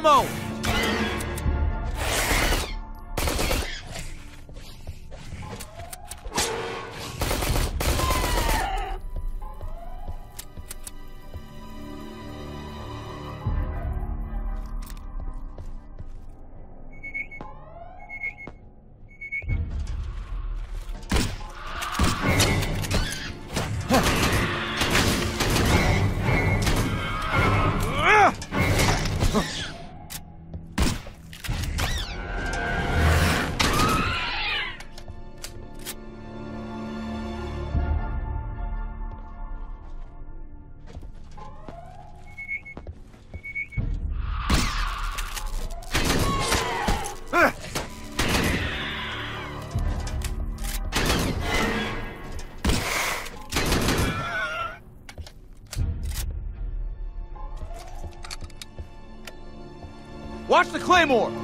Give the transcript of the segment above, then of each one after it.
Ammo! Watch the claymore!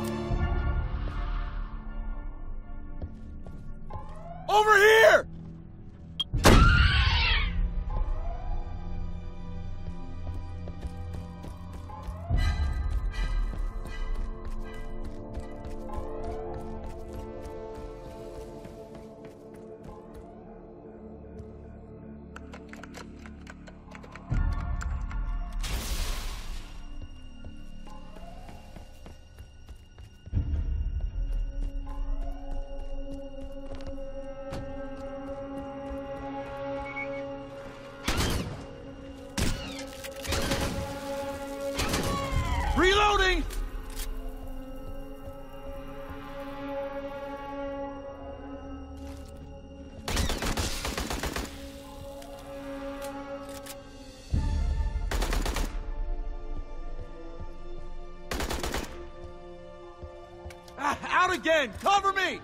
Cover me!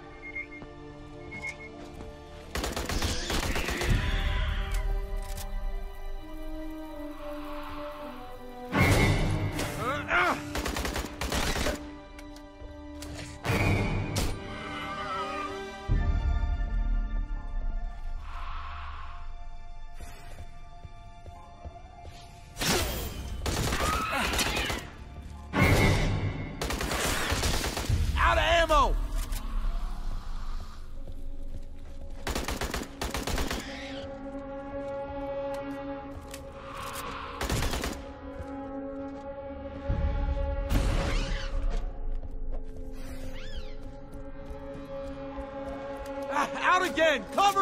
Again! Cover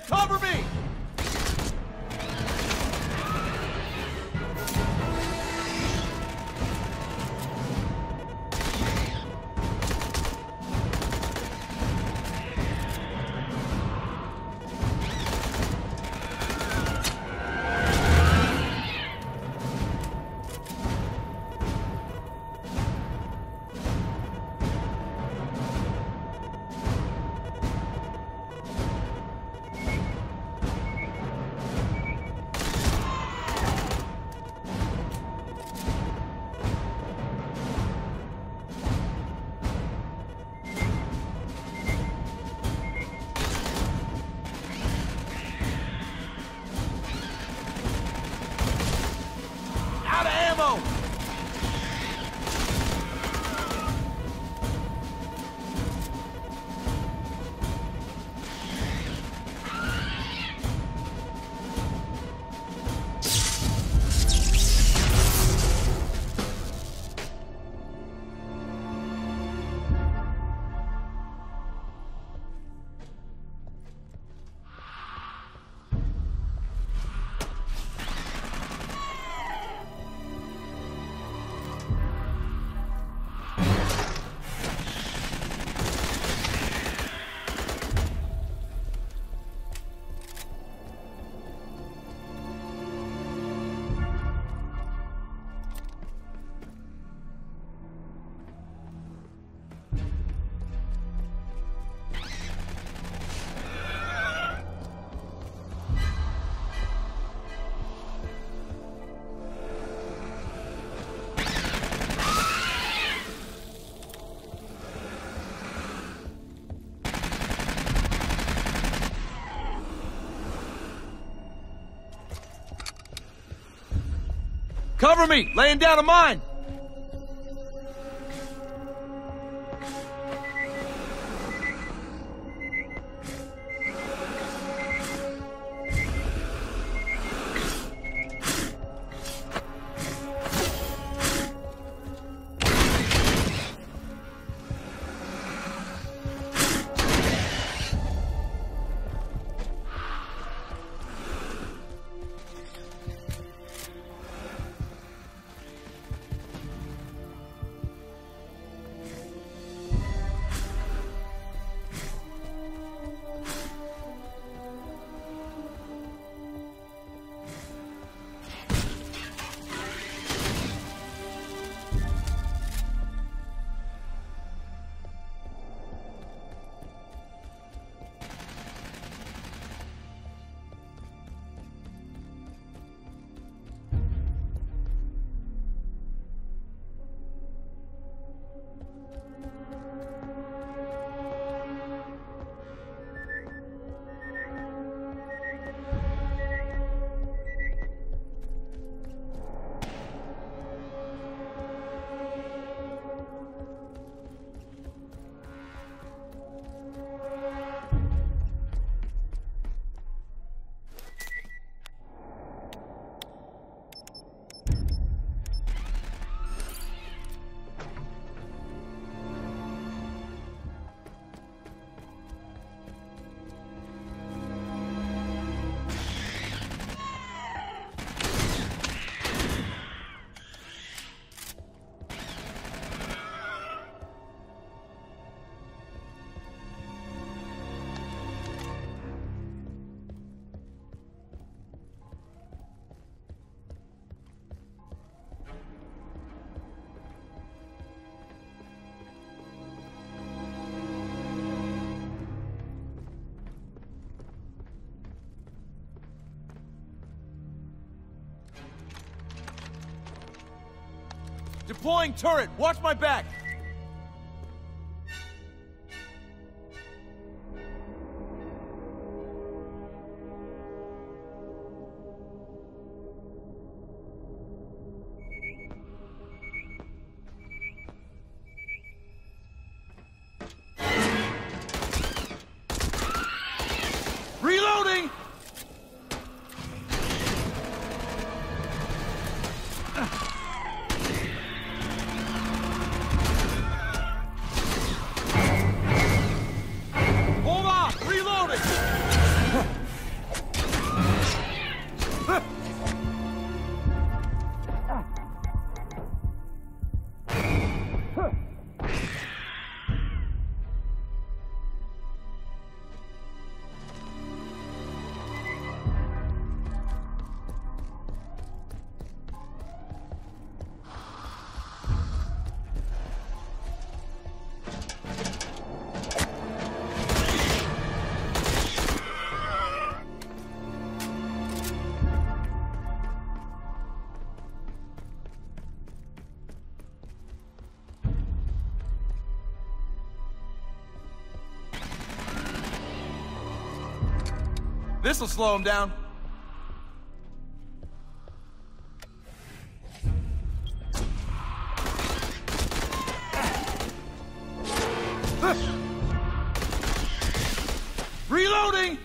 Cover me! Cover me! Laying down a mine! Deploying turret! Watch my back! This'll slow him down. Reloading!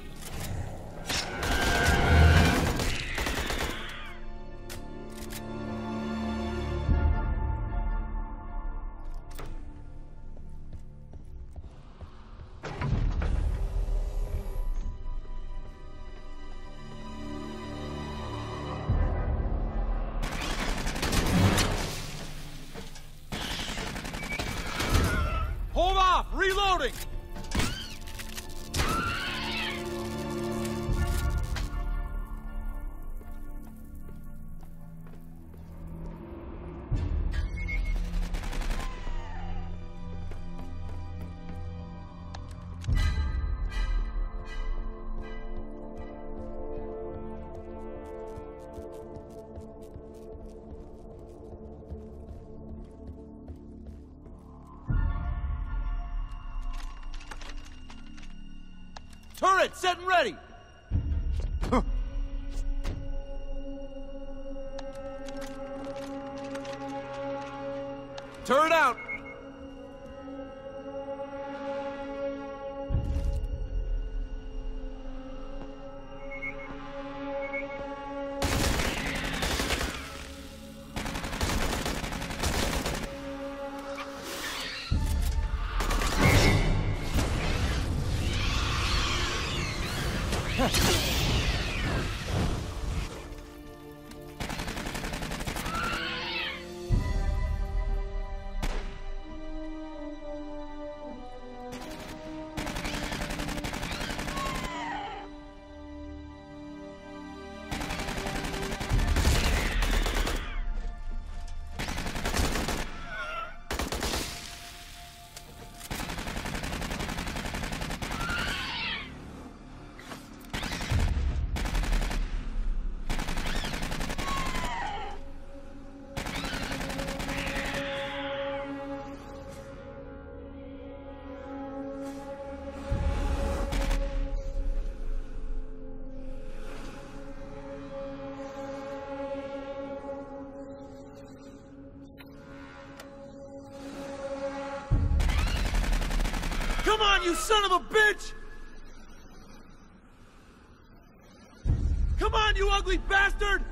Turret set and ready! Come on, you son of a bitch! Come on, you ugly bastard!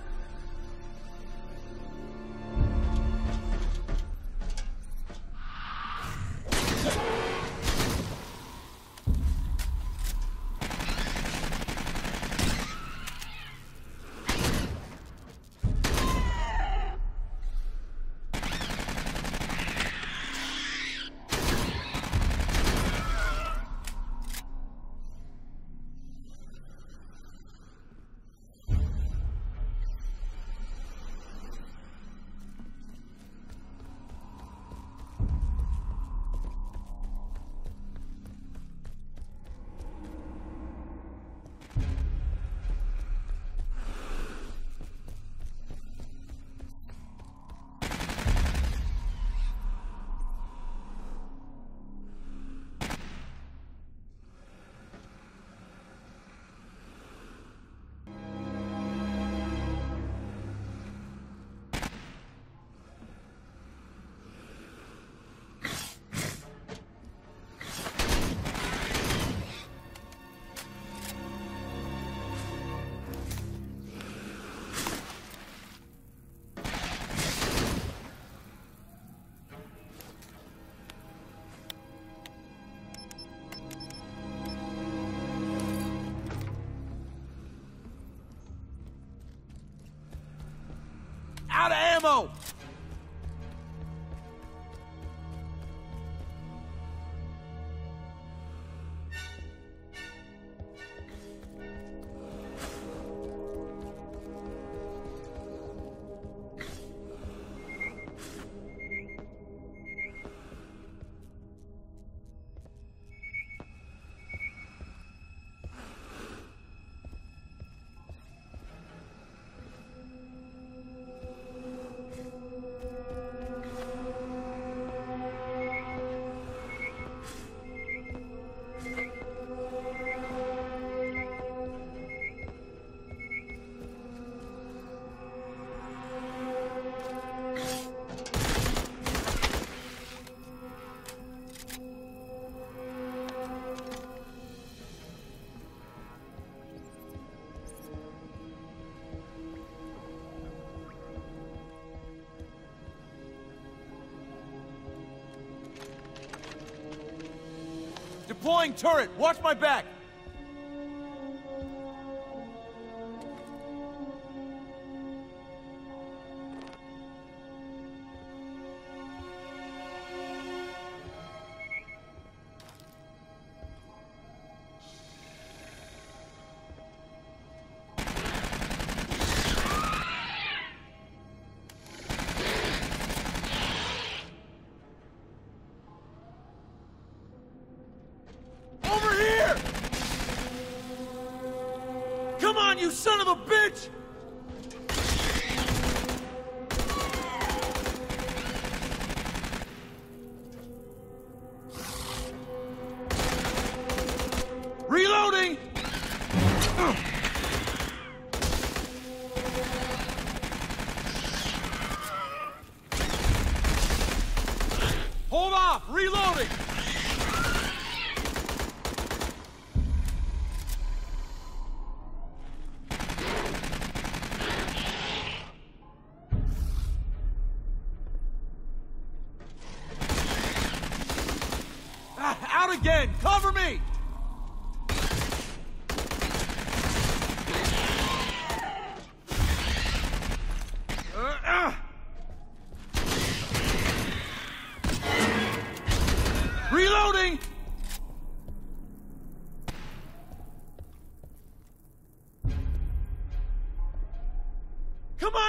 Out Deploying turret! Watch my back!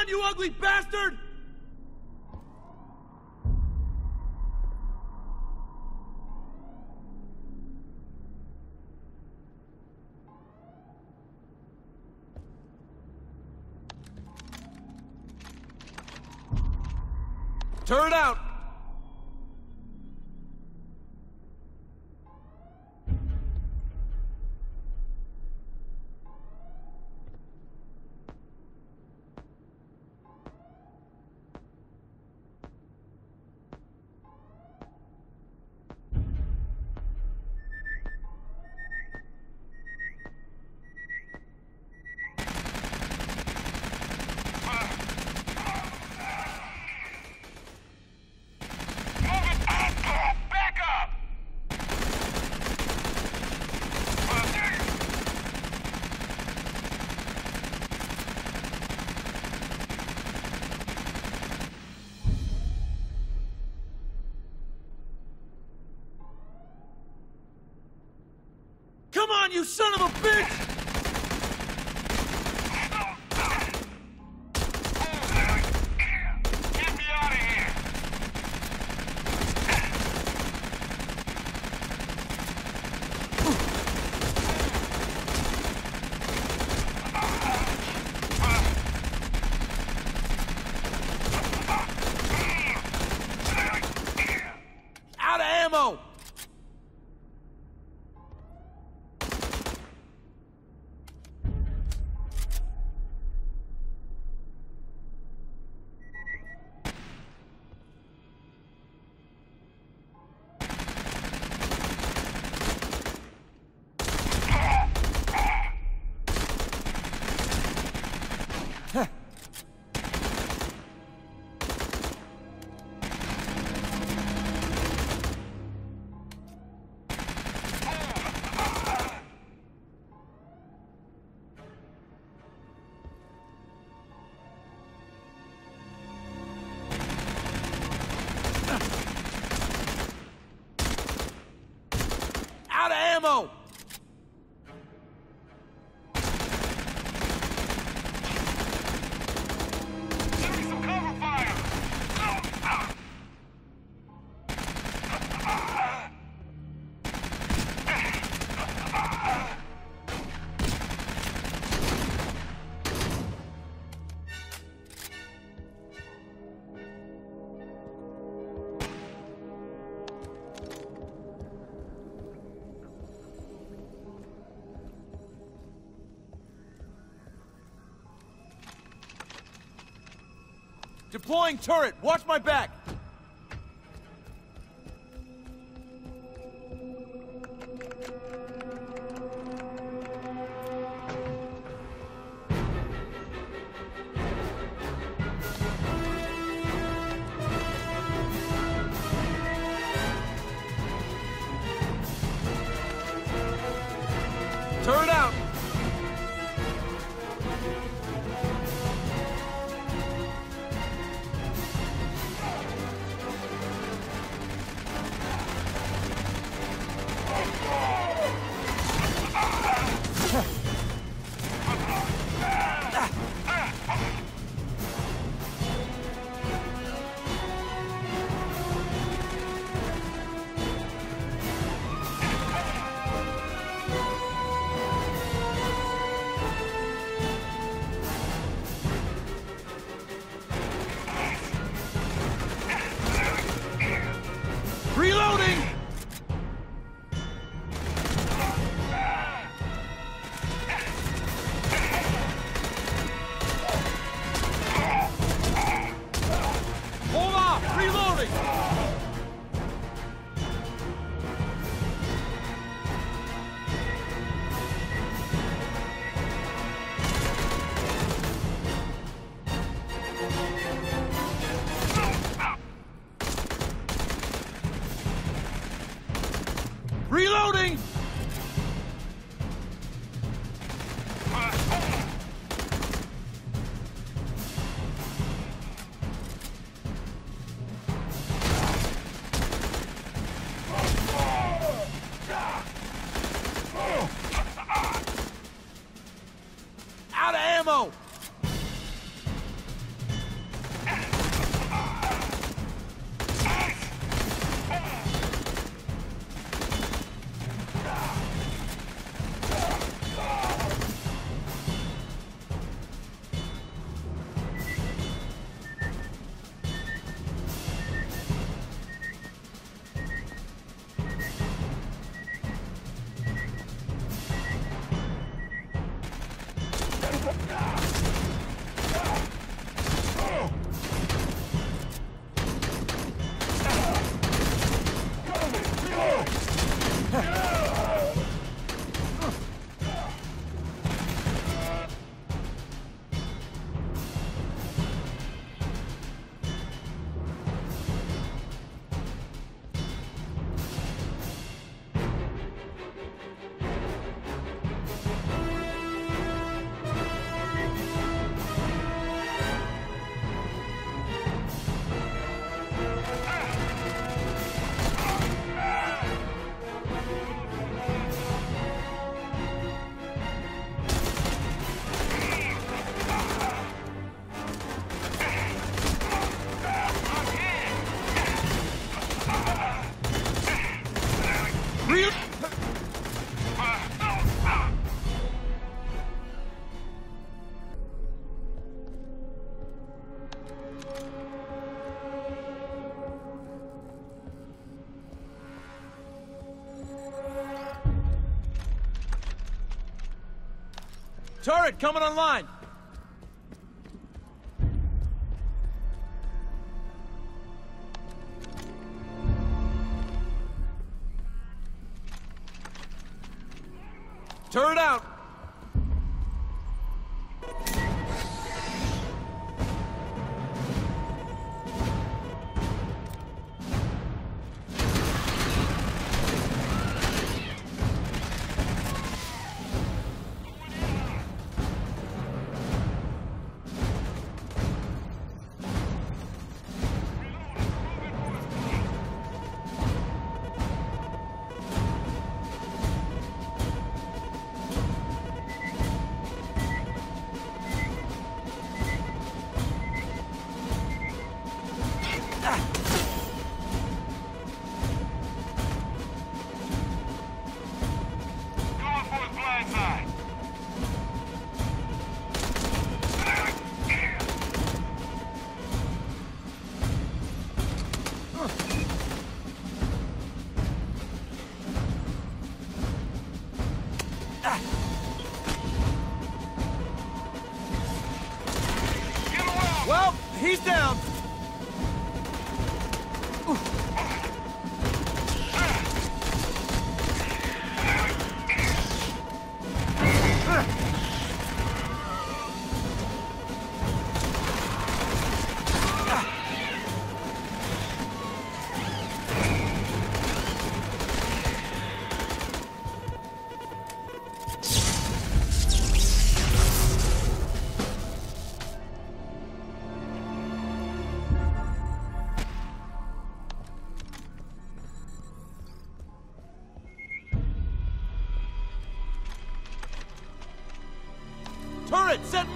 You ugly bastard! Turn out! On, you son of a bitch! Deploying turret! Watch my back! Turret coming online!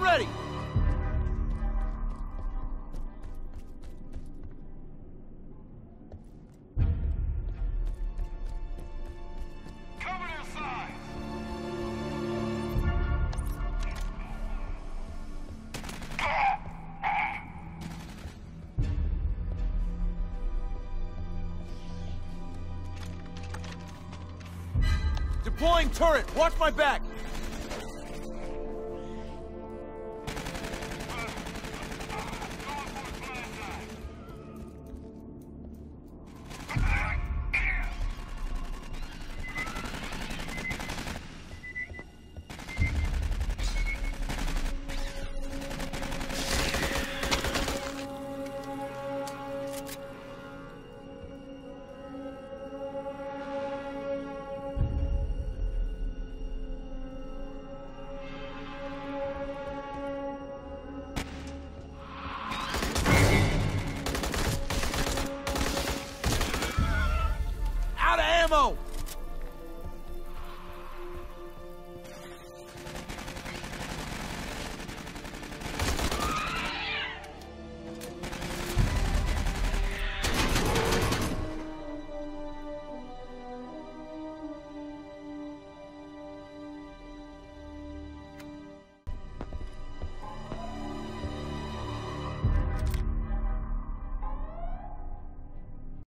Ready! Cover their sides! Deploying turret, watch my back!